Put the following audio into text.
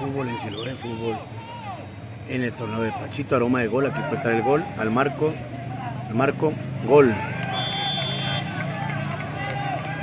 fútbol en Siloé, fútbol en el torneo de Pachito, aroma de gol, aquí puede estar el gol, al marco, al marco, gol.